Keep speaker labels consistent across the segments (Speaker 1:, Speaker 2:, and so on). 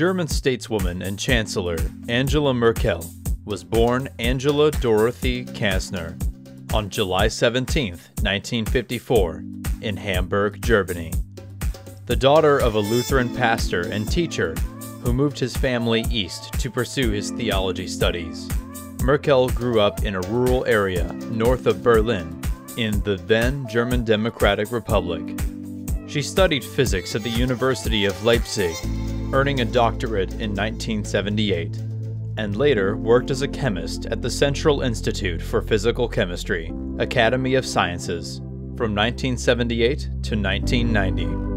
Speaker 1: German stateswoman and chancellor Angela Merkel was born Angela Dorothea Kasner on July 17, 1954, in Hamburg, Germany. The daughter of a Lutheran pastor and teacher who moved his family east to pursue his theology studies. Merkel grew up in a rural area north of Berlin in the then German Democratic Republic. She studied physics at the University of Leipzig, earning a doctorate in 1978, and later worked as a chemist at the Central Institute for Physical Chemistry, Academy of Sciences, from 1978 to 1990.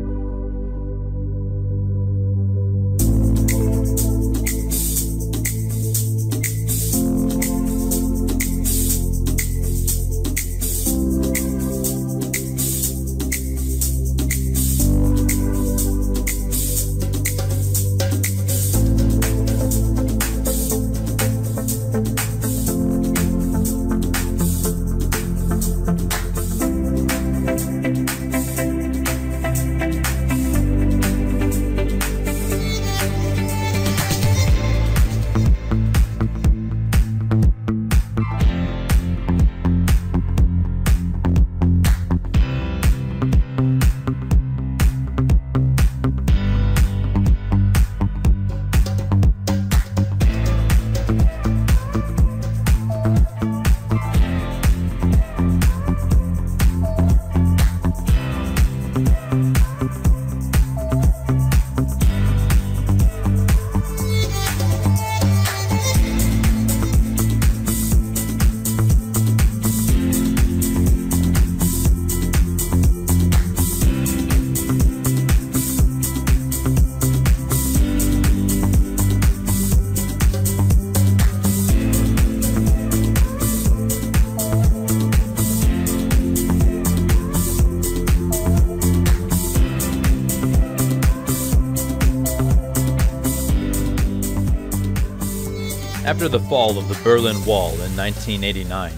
Speaker 1: After the fall of the Berlin Wall in 1989,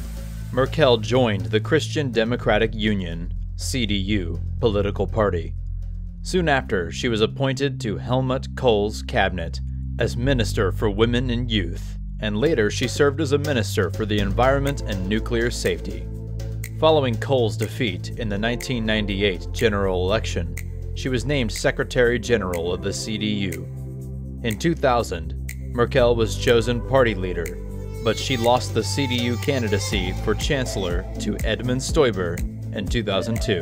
Speaker 1: Merkel joined the Christian Democratic Union, CDU, political party. Soon after, she was appointed to Helmut Kohl's cabinet as Minister for Women and Youth, and later she served as a Minister for the Environment and Nuclear Safety. Following Kohl's defeat in the 1998 general election, she was named Secretary General of the CDU. In 2000, Merkel was chosen party leader, but she lost the CDU candidacy for chancellor to Edmund Stoiber in 2002.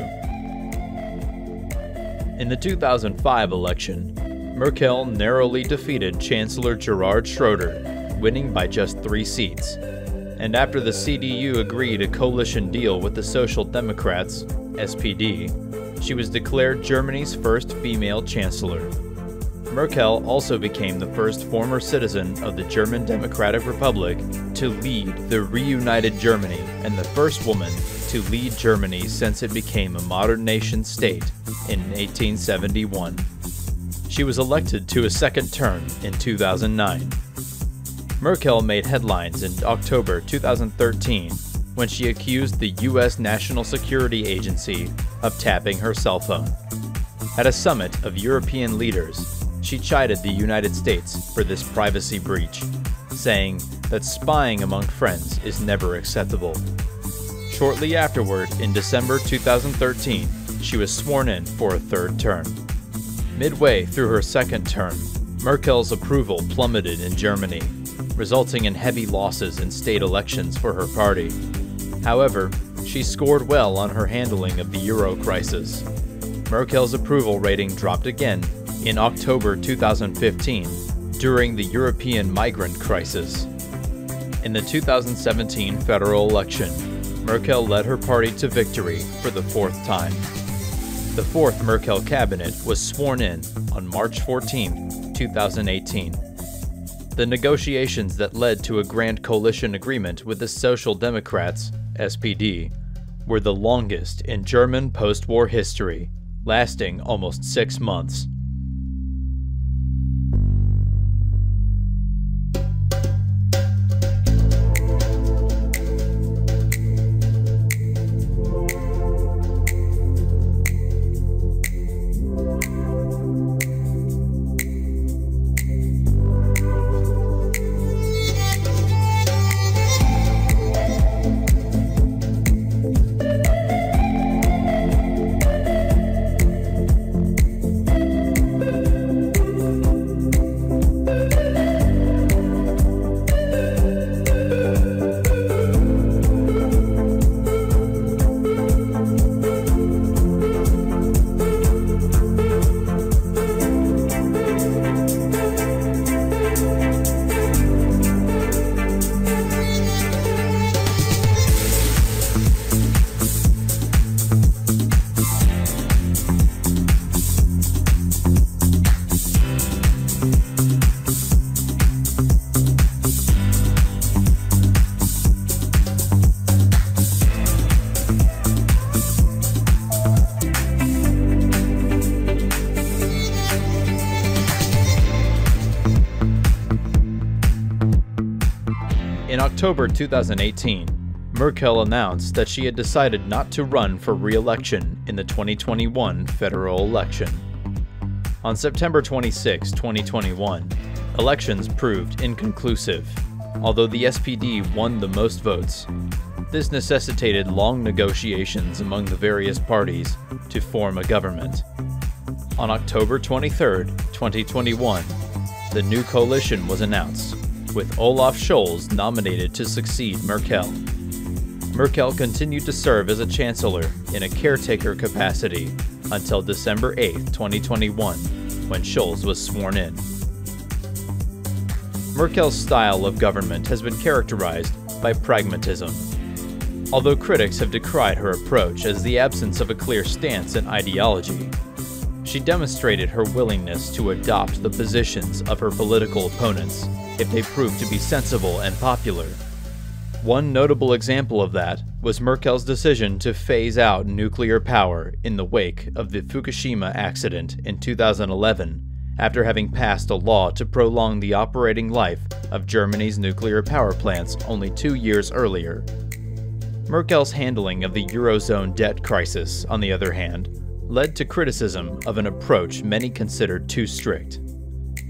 Speaker 1: In the 2005 election, Merkel narrowly defeated Chancellor Gerhard Schroeder, winning by just three seats. And after the CDU agreed a coalition deal with the Social Democrats, SPD, she was declared Germany's first female chancellor. Merkel also became the first former citizen of the German Democratic Republic to lead the reunited Germany and the first woman to lead Germany since it became a modern nation state in 1871. She was elected to a second term in 2009. Merkel made headlines in October 2013 when she accused the U.S. National Security Agency of tapping her cell phone. At a summit of European leaders, she chided the United States for this privacy breach, saying that spying among friends is never acceptable. Shortly afterward, in December 2013, she was sworn in for a third term. Midway through her second term, Merkel's approval plummeted in Germany, resulting in heavy losses in state elections for her party. However, she scored well on her handling of the euro crisis. Merkel's approval rating dropped again in October 2015 during the European migrant crisis. In the 2017 federal election, Merkel led her party to victory for the fourth time. The fourth Merkel cabinet was sworn in on March 14, 2018. The negotiations that led to a grand coalition agreement with the Social Democrats, SPD, were the longest in German post war history, lasting almost six months. October 2018, Merkel announced that she had decided not to run for re election in the 2021 federal election. On September 26, 2021, elections proved inconclusive. Although the SPD won the most votes, this necessitated long negotiations among the various parties to form a government. On October 23, 2021, the new coalition was announced, with Olaf Scholz nominated to succeed Merkel. Merkel continued to serve as a chancellor in a caretaker capacity until December 8, 2021, when Scholz was sworn in. Merkel's style of government has been characterized by pragmatism. Although critics have decried her approach as the absence of a clear stance and ideology, she demonstrated her willingness to adopt the positions of her political opponents if they proved to be sensible and popular. One notable example of that was Merkel's decision to phase out nuclear power in the wake of the Fukushima accident in 2011 after having passed a law to prolong the operating life of Germany's nuclear power plants only two years earlier. Merkel's handling of the Eurozone debt crisis, on the other hand, led to criticism of an approach many considered too strict.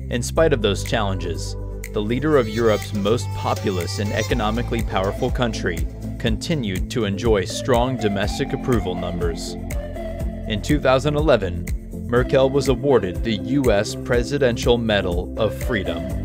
Speaker 1: In spite of those challenges, the leader of Europe's most populous and economically powerful country continued to enjoy strong domestic approval numbers. In 2011, Merkel was awarded the U.S. Presidential Medal of Freedom.